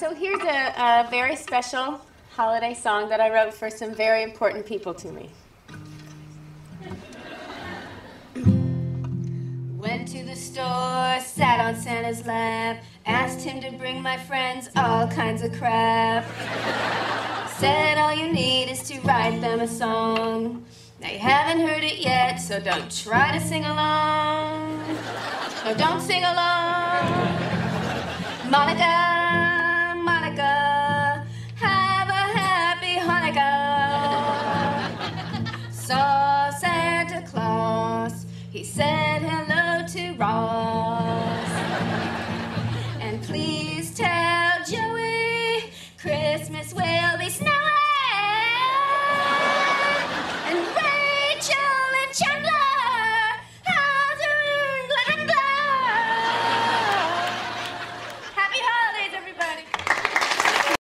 So here's a, a very special holiday song that I wrote for some very important people to me. Went to the store, sat on Santa's lap, asked him to bring my friends all kinds of crap. Said all you need is to write them a song. Now you haven't heard it yet, so don't try to sing along. No, don't sing along. Monica, he said hello to Ross. And please tell Joey Christmas will